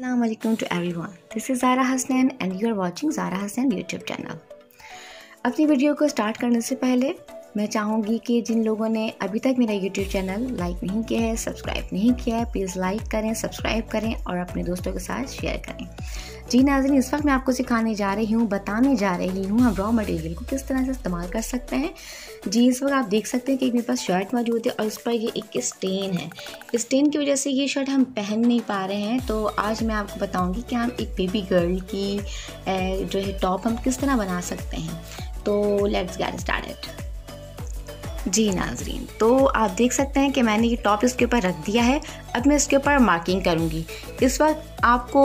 Assalamualaikum to everyone. This is Zara Hasnain and you are watching Zara Hasnain YouTube channel. अपनी video को start करने से पहले, मैं चाहूँगी कि जिन लोगों ने अभी तक मेरा यूट्यूब चैनल लाइक नहीं किया है सब्सक्राइब नहीं किया है प्लीज़ लाइक करें सब्सक्राइब करें और अपने दोस्तों के साथ शेयर करें जी नाजरीन, इस वक्त मैं आपको सिखाने जा रही हूँ, बताने जा रही हूँ हम रॉ मटेरियल को किस तरह से इस्तेमाल कर सकते हैं। जी, इस वक्त आप देख सकते हैं कि मेरे पास शर्ट मौजूद है और उस पर ये एक स्टेन है। स्टेन की वजह से ये शर्ट हम पहन नहीं पा रहे हैं तो आज मैं आपको बताऊँगी कि हम एक बेबी गर्ल की जो है टॉप हम किस तरह बना सकते हैं। तो लेट्स गेट स्टार्टेड जी नाजरीन तो आप देख सकते हैं कि मैंने ये टॉप इसके ऊपर रख दिया है। अब मैं इसके ऊपर मार्किंग करूँगी। इस वक्त आपको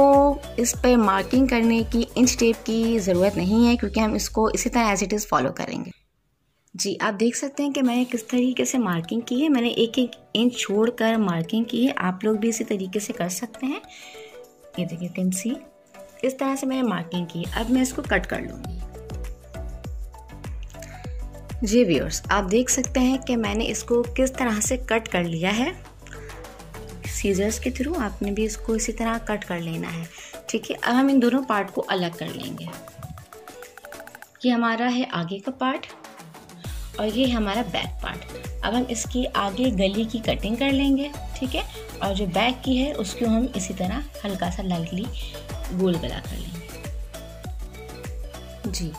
इस पर मार्किंग करने की इंच टेप की ज़रूरत नहीं है, क्योंकि हम इसको इसी तरह एज इट इज़ फॉलो करेंगे। जी, आप देख सकते हैं कि मैंने किस तरीके से मार्किंग की है। मैंने एक एक इंच छोड़ कर मार्किंग की है। आप लोग भी इसी तरीके से कर सकते हैं। ये देखिए कैन सी इस तरह से मैंने मार्किंग की। अब मैं इसको कट कर लूँगी। जी व्यूअर्स आप देख सकते हैं कि मैंने इसको किस तरह से कट कर लिया है। सीजर्स के थ्रू आपने भी इसको इसी तरह कट कर लेना है। ठीक है, अब हम इन दोनों पार्ट को अलग कर लेंगे। ये हमारा है आगे का पार्ट और ये हमारा बैक पार्ट अब हम इसकी आगे गली की कटिंग कर लेंगे, ठीक है? और जो बैक की है, उसको हम इसी तरह हल्का सा लाइटली गोल गला कर लेंगे। जी।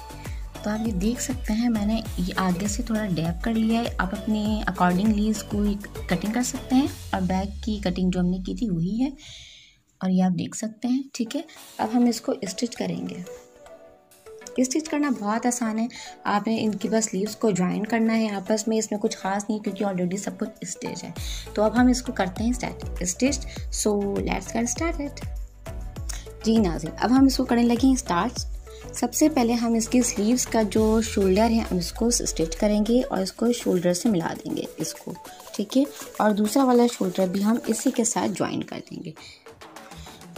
तो आप ये देख सकते हैं, मैंने ये आगे से थोड़ा डैप कर लिया है। आप अपने अकॉर्डिंगली इसको कटिंग कर सकते हैं और बैक की कटिंग जो हमने की थी वही है। और ये आप देख सकते हैं, ठीक है? अब हम इसको स्टिच करेंगे। स्टिच करना बहुत आसान है। आपने इनकी बस स्लीव्स को ज्वाइन करना है आपस में, इसमें कुछ खास नहीं क्योंकि ऑलरेडी सब कुछ स्टिच है। तो अब हम इसको करते हैं start stitch so let's get जी नाजिन अब हम इसको करने लगे हैं स्टार्ट सबसे पहले हम इसकी स्लीव्स का जो शोल्डर है हम इसको स्टिच करेंगे और इसको शोल्डर से मिला देंगे इसको, ठीक है? और दूसरा वाला शोल्डर भी हम इसी के साथ ज्वाइन कर देंगे।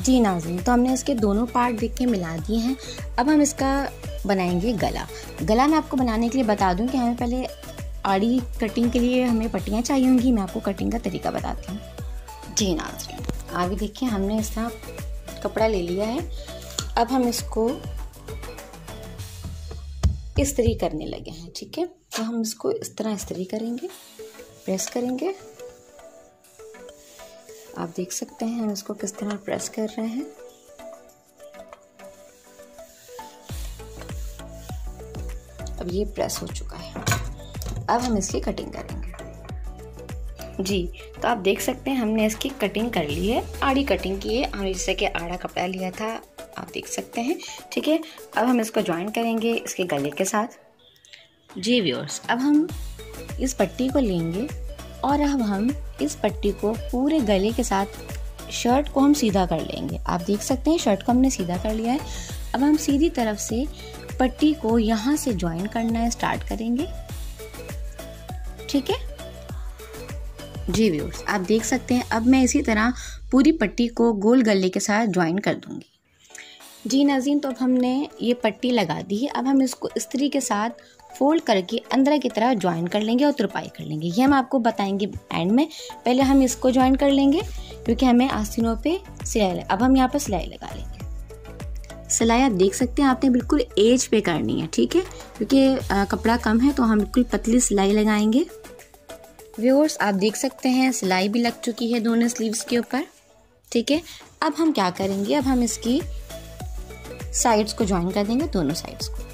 जी नाजिन तो हमने इसके दोनों पार्ट देख के मिला दिए हैं। अब हम इसका बनाएँगे गला। गला मैं आपको बनाने के लिए बता दूँ कि हमें पहले आड़ी कटिंग के लिए हमें पट्टियाँ चाहिए होंगी। मैं आपको कटिंग का तरीका बताती हूँ। जी नाजरीन, आगे देखिए हमने इसका कपड़ा ले लिया है। अब हम इसको इस्त्री करने लगे हैं, ठीक है? तो हम इसको इस तरह इस्त्री करेंगे, प्रेस करेंगे। आप देख सकते हैं हम इसको किस तरह प्रेस कर रहे हैं। अब ये प्रेस हो चुका है। अब हम इसकी कटिंग करेंगे। जी तो आप देख सकते हैं हमने इसकी कटिंग कर ली है। आड़ी कटिंग की है, हमने जैसे कि आड़ा कपड़ा लिया था आप देख सकते हैं। ठीक है, अब हम इसको ज्वाइन करेंगे इसके गले के साथ। जी व्यूअर्स अब हम इस पट्टी को लेंगे और अब हम इस पट्टी को पूरे गले के साथ शर्ट को हम सीधा कर लेंगे। आप देख सकते हैं शर्ट को हमने सीधा कर लिया है। अब हम सीधी तरफ़ से पट्टी को यहाँ से ज्वाइन करना है स्टार्ट करेंगे। ठीक है? जी व्यूअर्स आप देख सकते हैं, अब मैं इसी तरह पूरी पट्टी को गोल गले के साथ ज्वाइन कर दूँगी। जी नाजीन तो अब हमने ये पट्टी लगा दी है। अब हम इसको इस्त्री के साथ फोल्ड करके अंदर की तरह ज्वाइन कर लेंगे और तुरपाई कर लेंगे। ये हम आपको बताएँगे एंड में। पहले हम इसको ज्वाइन कर लेंगे, क्योंकि हमें आस्तीनों पे सिलाई अब हम यहाँ पर सिलाई लगा लेंगे। सिलाई आप देख सकते हैं, आपने बिल्कुल एज पे करनी है, ठीक है? क्योंकि कपड़ा कम है तो हम बिल्कुल पतली सिलाई लगाएँगे। व्यूअर्स, आप देख सकते हैं, सिलाई भी लग चुकी है दोनों स्लीव्स के ऊपर, ठीक है? अब हम क्या करेंगे? अब हम इसकी साइड्स को ज्वाइन कर देंगे, दोनों साइड्स को।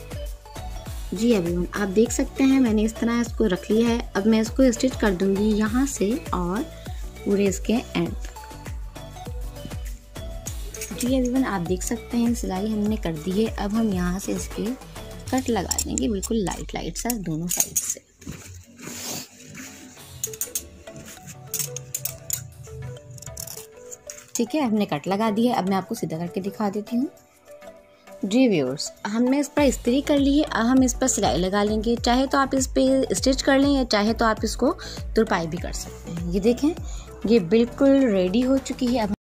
जी अभी आप देख सकते हैं, मैंने इस तरह इसको रख लिया है। अब मैं इसको स्टिच कर दूँगी यहाँ से और पूरे इसके एंड जी अभी आप देख सकते हैं, सिलाई हमने कर दी है। अब हम यहाँ से इसके कट लगा देंगे, बिल्कुल लाइट लाइट सा, दोनों साइड से। ठीक है, हमने कट लगा दिया अब मैं आपको सीधा करके दिखा देती हूँ। जी व्यूअर्स हमने इस पर इस्त्री कर ली है अब हम इस पर सिलाई लगा लेंगे। चाहे तो आप इस पर स्टिच कर लें या चाहे तो आप इसको तुरपाई भी कर सकते हैं। ये देखें, ये बिल्कुल रेडी हो चुकी है। अब